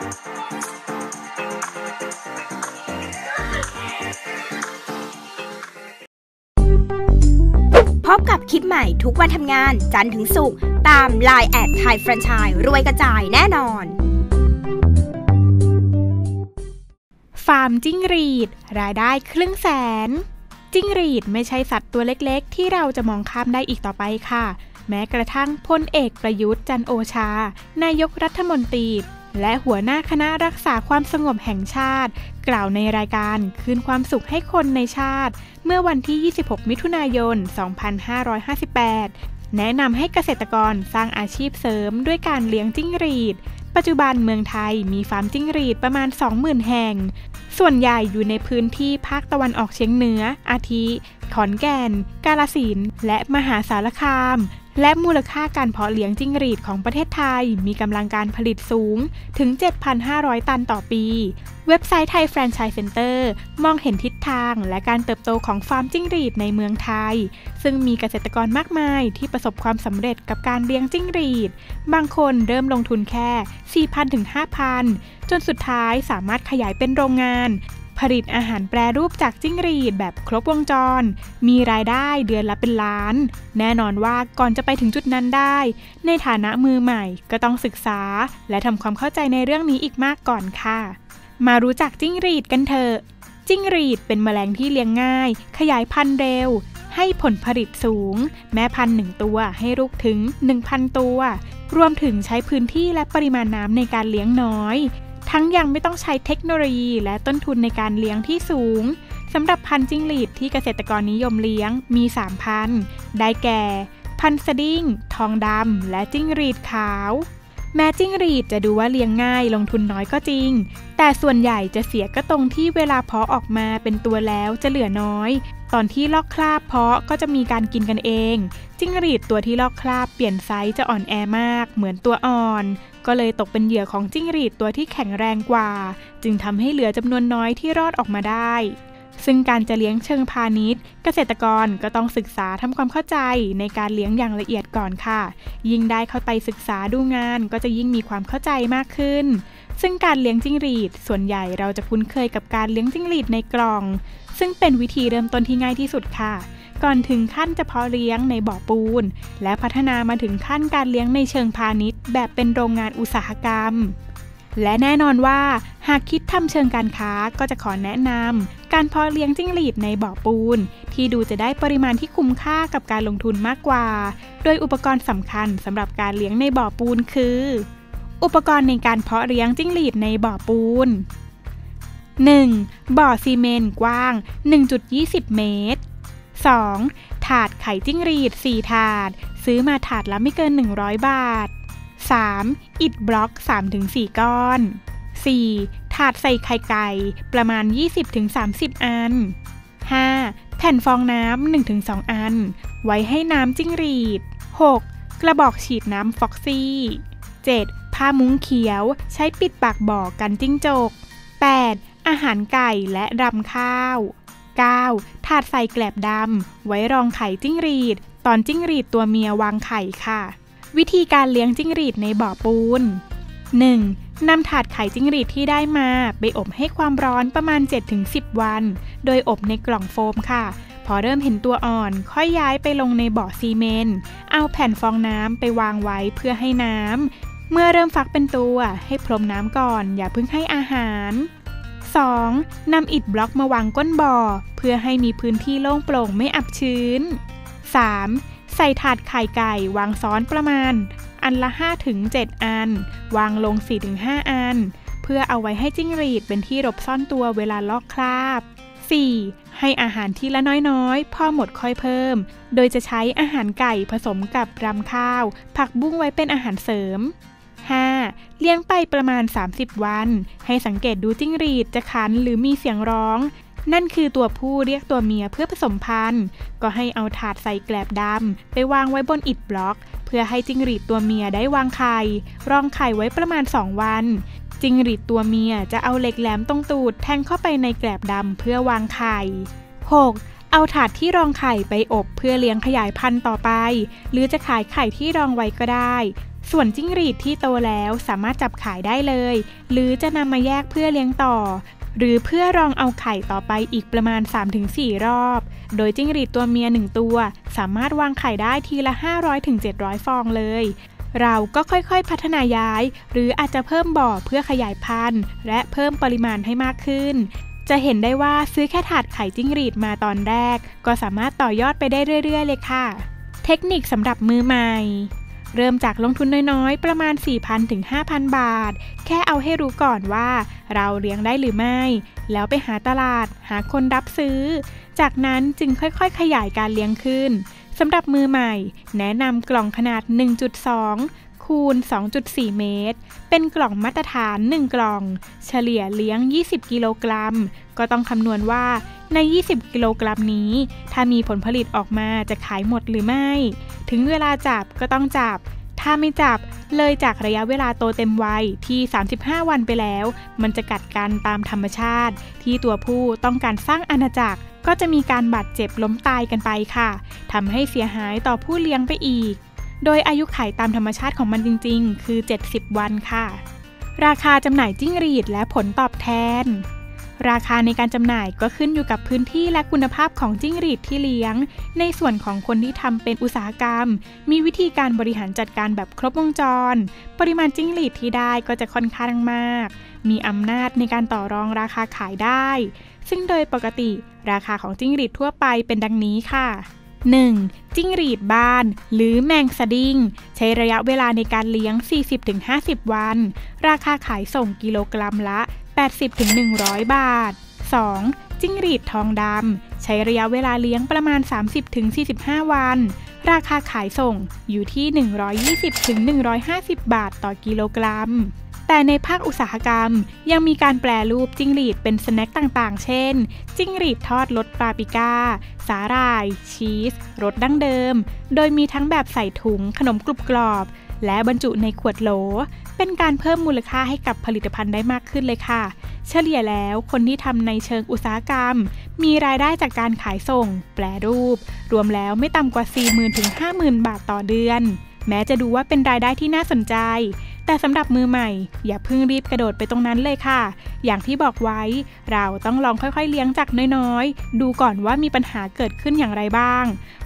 พบกับคลิปใหม่ทุกวันทำงาน จันทร์ถึงศุกร์ตาม l ายแอดไทยแฟรนไชส์รวยกระจายแน่นอน ฟาร์มจิ้งหรีด รายได้ครึ่งแสน จิ้งหรีดไม่ใช่สัตว์ตัวเล็กๆ ที่เราจะมองข้ามได้อีกต่อไปค่ะแม้กระทั่งพลเอกประยุทธ์จันทร์โอชา นายกรัฐมนตรี และหัวหน้าคณะรักษาความสงบแห่งชาติ กล่าวในรายการคืนความสุขให้คนในชาติ เมื่อวันที่ 26 มิถุนายน 2558 แนะนำให้เกษตรกรสร้างอาชีพเสริมด้วยการเลี้ยงจิ้งหรีด ปัจจุบันเมืองไทยมีฟาร์มจิ้งหรีดประมาณ 20,000 แห่ง ส่วนใหญ่อยู่ในพื้นที่ภาคตะวันออกเฉียงเหนือ อาทิ ขอนแก่น กาลสินธุ์และมหาสารคาม และมูลค่าการเพาะเลี้ยงจิ้งหรีดของประเทศไทย มีกำลังการผลิตสูงถึง 7,500 ตันต่อปี เว็บไซต์ไทยแฟรนไชส์เซ็นเตอร์มองเห็นทิศทางและการเติบโตของฟาร์มจิ้งหรีดในเมืองไทย ซึ่งมีเกษตรกรมากมายที่ประสบความสำเร็จกับการเลี้ยงจิ้งหรีด บางคนเริ่มลงทุนแค่ 4,000ถึง5,000 จนสุดท้ายสามารถขยายเป็นโรงงาน ผลิตอาหารแปรรูปจากจิ้งหรีดแบบครบวงจร มีรายได้เดือนละเป็นล้าน แน่นอนว่าก่อนจะไปถึงจุดนั้นได้ ในฐานะมือใหม่ก็ต้องศึกษา และทำความเข้าใจในเรื่องนี้อีกมากก่อนค่ะ มารู้จักจิ้งหรีดกันเถอะ จิ้งหรีดเป็นแมลงที่เลี้ยงง่าย ขยายพันธุ์เร็ว ให้ผลผลิตสูง แม่พันธุ์หนึ่งตัวให้ลูกถึง 1,000 ตัว รวมถึงใช้พื้นที่และปริมาณน้ำในการเลี้ยงน้อย ทั้งยังไม่ต้องใช้เทคโนโลยีและต้นทุนในการเลี้ยงที่สูงสำหรับพันธุ์จิ้งหรีดที่เกษตรกรนิยมเลี้ยงมี3พันธุ์ได้แก่ พันธุ์สะดิ้ง ทองดำ และจิ้งหรีดขาว แม้จิ้งหรีดจะดูว่าเลี้ยงง่ายลงทุนน้อยก็จริง แต่ส่วนใหญ่จะเสียก็ตรงที่เวลาเพาะออกมาเป็นตัวแล้วจะเหลือน้อย ตอนที่ลอกคราบเพาะก็จะมีการกินกันเอง จิ้งหรีดตัวที่ลอกคราบเปลี่ยนไซส์จะอ่อนแอมาก เหมือนตัวอ่อน ก็เลยตกเป็นเหยื่อของจิ้งหรีดตัวที่แข็งแรงกว่า จึงทำให้เหลือจำนวนน้อยที่รอดออกมาได้ ซึ่งการจะเลี้ยงเชิงพาณิชย์ เกษตรกรก็ต้องศึกษาทำความเข้าใจในการเลี้ยงอย่างละเอียดก่อนค่ะ ยิ่งได้เข้าไปศึกษาดูงานก็จะยิ่งมีความเข้าใจมากขึ้น ซึ่งการเลี้ยงจิ้งหรีด ส่วนใหญ่เราจะคุ้นเคยกับการเลี้ยงจิ้งหรีดในกล่อง ซึ่งเป็นวิธีเริ่มต้นที่ง่ายที่สุดค่ะก่อนถึงขั้นจะเพาะเลี้ยงในบ่อปูน และพัฒนามาถึงขั้นการเลี้ยงในเชิงพาณิชย์ แบบเป็นโรงงานอุตสาหกรรม และแน่นอนว่าหากคิดทำเชิงการค้าก็จะขอแนะนำการเพาะเลี้ยงจิ้งหรีดในบ่อปูน ที่ดูจะได้ปริมาณที่คุ้มค่ากับการลงทุนมากกว่า โดยอุปกรณ์สำคัญสำหรับการเลี้ยงในบ่อปูนคือ อุปกรณ์ในการเพาะเลี้ยงจิ้งหรีดในบ่อปูน 1. บ่อซีเมนต์กว้าง 1.20 เมตร 2. ถาดไข่จิ้งหรีด 4 ถาด ซื้อมาถาดละไม่เกิน 100 บาท 3. อิฐบล็อก 3-4 ก้อน 4. ถาดใส่ไข่ไก่ประมาณ 20-30 อัน 5. แผ่นฟองน้ำ 1-2 อัน ไว้ให้น้ำจิ้งหรีด 6. กระบอกฉีดน้ำฟ็อกซี่ 7. ผ้ามุ้งเขียวใช้ปิดปากบ่อกันจิ้งจก 8. อาหารไก่และรำข้าว 9. ถาดใส่แกลบดำ ไว้รองไข่จิ้งหรีด ตอนจิ้งหรีดตัวเมียวางไข่ค่ะ วิธีการเลี้ยงจิ้งหรีดในบ่อปูน 1. นำถาดไข่จิ้งหรีดที่ได้มา ไปอบให้ความร้อนประมาณ 7-10 วัน โดยอบในกล่องโฟมค่ะ พอเริ่มเห็นตัวอ่อน ค่อยย้ายไปลงในบ่อซีเมนต์เอาแผ่นฟองน้ำไปวางไว้เพื่อให้น้ำ เมื่อเริ่มฟักเป็นตัว ให้พรมน้ำก่อน อย่าเพิ่งให้อาหาร 2. นำอิฐบล็อกมาวางก้นบ่อ เพื่อให้มีพื้นที่โล่งโปร่งไม่อับชื้น 3. ใส่ถาดไข่ไก่วางซ้อนประมาณ อันละ 5-7 อัน วางลง 4-5 อัน เพื่อเอาไว้ให้จิ้งหรีดเป็นที่หลบซ่อนตัวเวลาลอกคราบ 4. ให้อาหารทีละน้อยๆพอหมดค่อยเพิ่ม โดยจะใช้อาหารไก่ผสมกับรำข้าว ผักบุ้งไว้เป็นอาหารเสริม 5. เลี้ยงไปประมาณ 30 วัน ให้สังเกตดูจิ้งหรีดจะขันหรือมีเสียงร้อง นั่นคือตัวผู้เรียกตัวเมียเพื่อผสมพันธุ์ ก็ให้เอาถาดใส่แกลบดำไปวางไว้บนอิฐบล็อก เพื่อให้จิ้งหรีดตัวเมียได้วางไข่ รองไข่ไว้ประมาณ 2 วัน จิ้งหรีดตัวเมียจะเอาเหล็กแหลมตรงตูดแทงเข้าไปในแกลบดำเพื่อวางไข่ 6. เอาถาดที่รองไข่ไปอบเพื่อเลี้ยงขยายพันธุ์ต่อไป หรือจะขายไข่ที่รองไว้ก็ได้ส่วนจิ้งหรีดที่โตแล้วสามารถจับขายได้เลย หรือจะนำมาแยกเพื่อเลี้ยงต่อ หรือเพื่อรองเอาไข่ต่อไปอีกประมาณ 3-4 รอบ โดยจิ้งหรีดตัวเมียหนึ่งตัว สามารถวางไข่ได้ทีละ 500-700 ฟองเลย เราก็ค่อยๆพัฒนาย้าย หรืออาจจะเพิ่มบ่อเพื่อขยายพันธุ์ และเพิ่มปริมาณให้มากขึ้น จะเห็นได้ว่าซื้อแค่ถาดไข่จิ้งหรีดมาตอนแรก ก็สามารถต่อยอดไปได้เรื่อย ๆ เลยค่ะ เทคนิคสำหรับมือใหม่ เริ่มจากลงทุนน้อยๆ ประมาณ 4,000ถึง5,000 บาท แค่เอาให้รู้ก่อนว่าเราเลี้ยงได้หรือไม่ แล้วไปหาตลาด หาคนรับซื้อ จากนั้นจึงค่อยๆ ขยายการเลี้ยงขึ้นสำหรับมือใหม่ แนะนำกล่องขนาด 1.2 คูณ 2.4 เมตร เป็นกล่องมาตรฐาน 1 กล่อง เฉลี่ยเลี้ยง 20 กิโลกรัม ก็ต้องคำนวณว่าใน 20 กิโลกรัมนี้ ถ้ามีผลผลิตออกมาจะขายหมดหรือไม่ ถึงเวลาจับก็ต้องจับ ถ้าไม่จับเลยจากระยะเวลาโตเต็มวัยที่ 35 วันไปแล้ว มันจะกัดกันตามธรรมชาติ ที่ตัวผู้ต้องการสร้างอาณาจักร ก็จะมีการบาดเจ็บล้มตายกันไปค่ะทำให้เสียหายต่อผู้เลี้ยงไปอีก โดยอายุไขตามธรรมชาติของมันจริง ๆ คือ 70 วันค่ะ ราคาจำหน่ายจิ้งหรีดและผลตอบแทน ราคาในการจำหน่ายก็ขึ้นอยู่กับพื้นที่และคุณภาพของจิ้งหรีดที่เลี้ยง ในส่วนของคนที่ทำเป็นอุตสาหกรรม มีวิธีการบริหารจัดการแบบครบวงจร ปริมาณจิ้งหรีดที่ได้ก็จะค่อนข้างมาก มีอำนาจในการต่อรองราคาขายได้ ซึ่งโดยปกติ ราคาของจิ้งหรีดทั่วไปเป็นดังนี้ค่ะ 1. จิ้งหรีดบ้าน หรือแมงสะดิ้ง ใช้ระยะเวลาในการเลี้ยง 40-50 วัน ราคาขายส่งกิโลกรัมละ 80-100 บาท 2. จิ้งหรีดทองดำ ใช้ระยะเวลาเลี้ยงประมาณ 30-45 วัน ราคาขายส่งอยู่ที่ 120-150 บาทต่อกิโลกรัม แต่ในภาคอุตสาหกรรม ยังมีการแปรรูปจิ้งหรีดเป็น snack ต่างๆ เช่น จิ้งหรีดทอดรสปาปริก้า สาหร่าย ชีสรสดั้งเดิม โดยมีทั้งแบบใส่ถุงขนมกรุบกรอบ และบรรจุในขวดโหล เป็นการเพิ่มมูลค่าให้กับผลิตภัณฑ์ได้มากขึ้นเลยค่ะ เฉลี่ยแล้วคนที่ทำในเชิงอุตสาหกรรม มีรายได้จากการขายส่ง แปลรูป รวมแล้วไม่ต่ำกว่า 40,000ถึง50,000 บาทต่อเดือน แม้จะดูว่าเป็นรายได้ที่น่าสนใจ แต่สำหรับมือใหม่ อย่าเพิ่งรีบกระโดดไปตรงนั้นเลยค่ะ อย่างที่บอกไว้ เราต้องลองค่อยๆเลี้ยงจากน้อยๆ ดูก่อนว่ามีปัญหาเกิดขึ้นอย่างไรบ้าง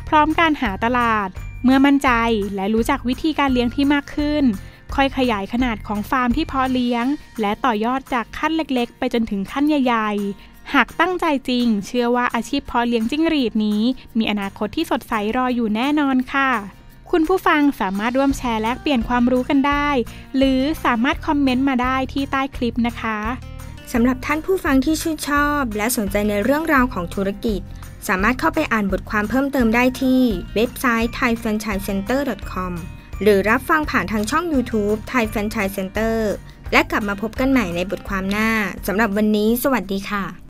พร้อมการหาตลาด เมื่อมั่นใจและรู้จักวิธีการเลี้ยงที่มากขึ้น ค่อยขยายขนาดของฟาร์มที่เพาะเลี้ยง และต่อยอดจากขั้นเล็กๆ ไปจนถึงขั้นใหญ่ๆหากตั้งใจจริง เชื่อว่าอาชีพเพาะเลี้ยงจิ้งหรีดนี้ มีอนาคตที่สดใสรออยู่แน่นอนค่ะ คุณผู้ฟังสามารถร่วมแชร์แลกเปลี่ยนความรู้กันได้ หรือสามารถคอมเมนต์มาได้ที่ใต้คลิปนะคะสำหรับท่านผู้ฟังที่ชื่นชอบ และสนใจในเรื่องราวของธุรกิจ สามารถเข้าไปอ่านบทความเพิ่มเติมได้ที่เว็บไซต์ thaifranchisecenter.com หรือรับฟังผ่านทางช่อง YouTube Thai Franchise Center และกลับมาพบกันใหม่ในบทความหน้าสำหรับวันนี้ สวัสดีค่ะ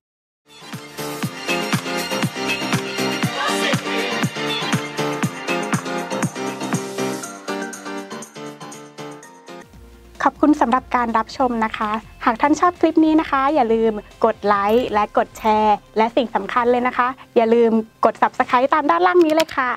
ขอบคุณสำหรับการรับชมนะคะ หากท่านชอบคลิปนี้นะคะ อย่าลืมกดไลค์และกดแชร์ และสิ่งสำคัญเลยนะคะ อย่าลืมกด Subscribe ตามด้านล่างนี้เลยค่ะ